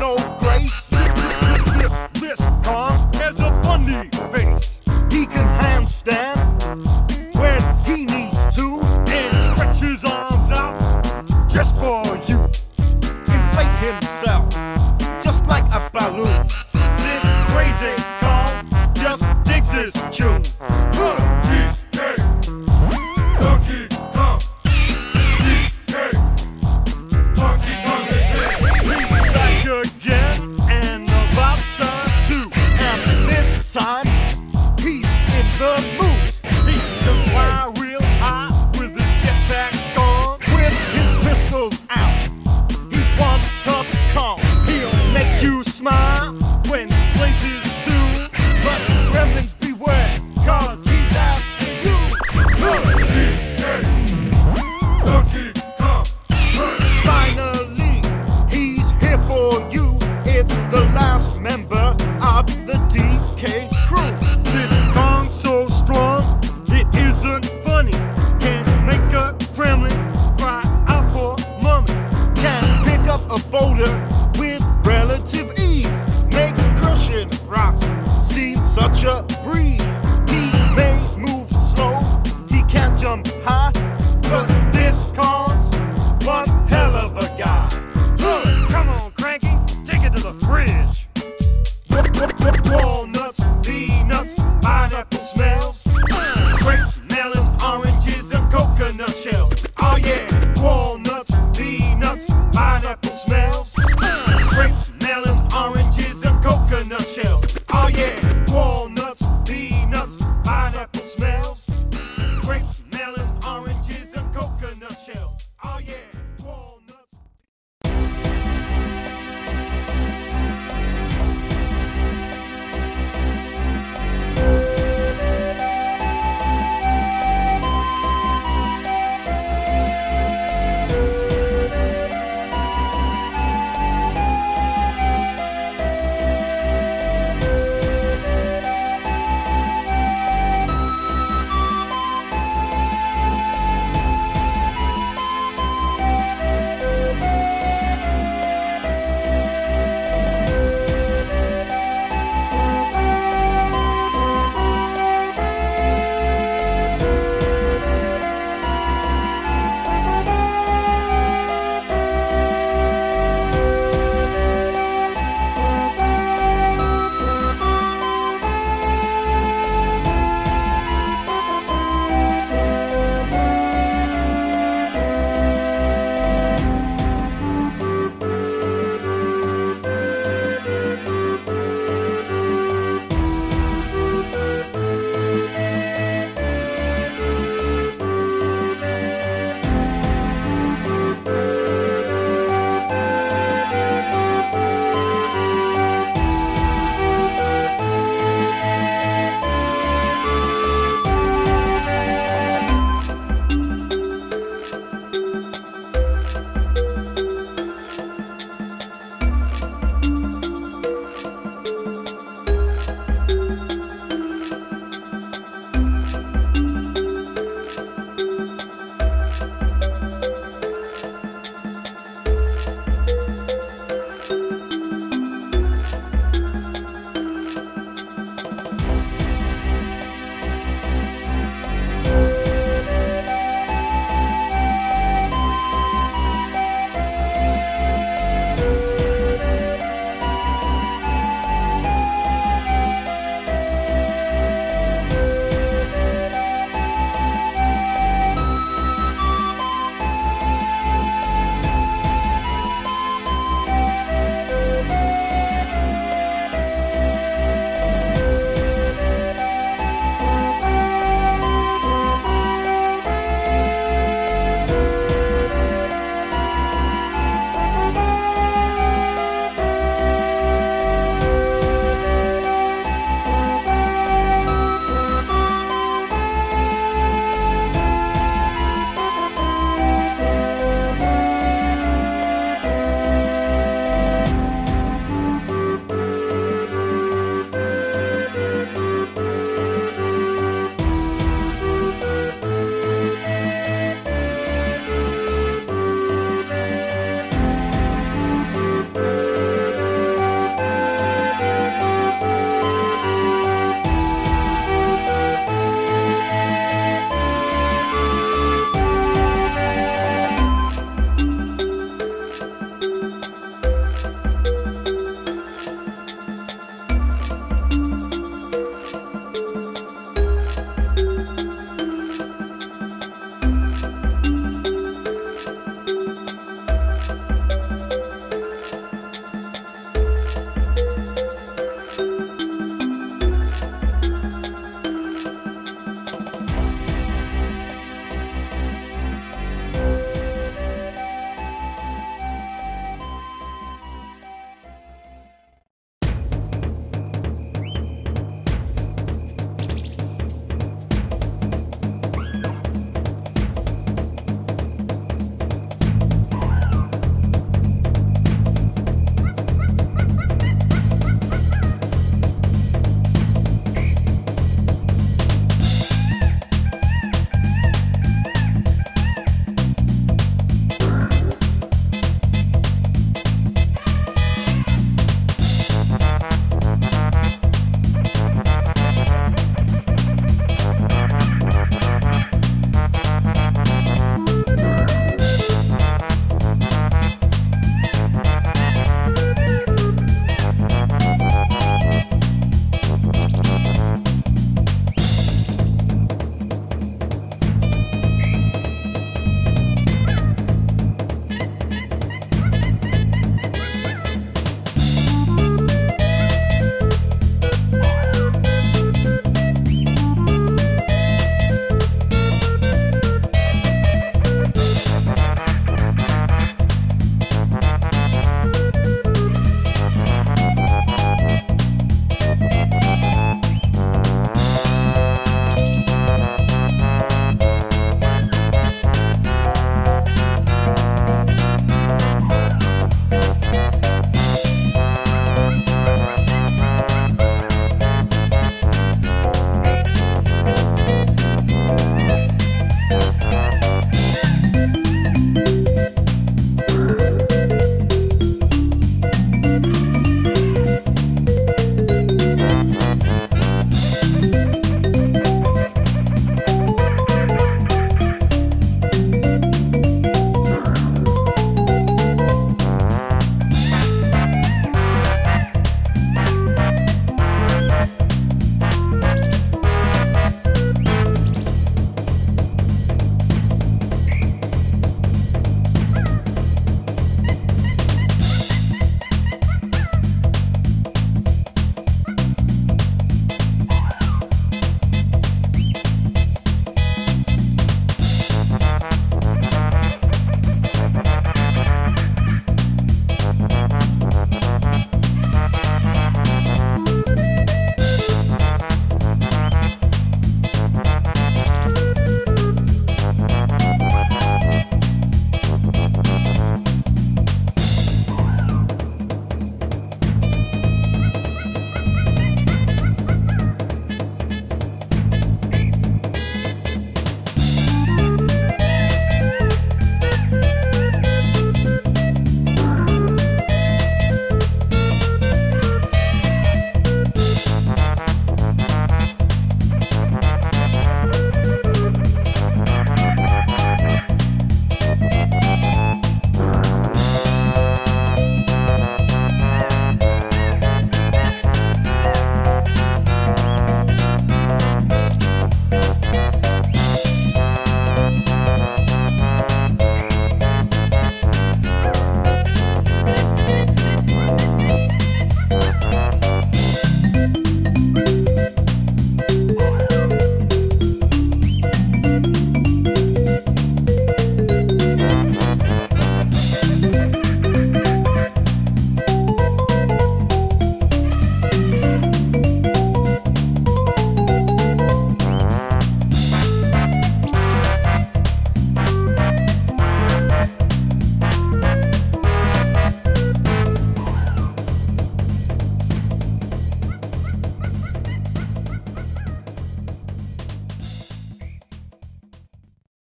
no grace. This Kong has a funny face. He can handstand when he needs to and stretch his arms out just for you. Inflate himself just like a balloon. This crazy Kong just digs his tune.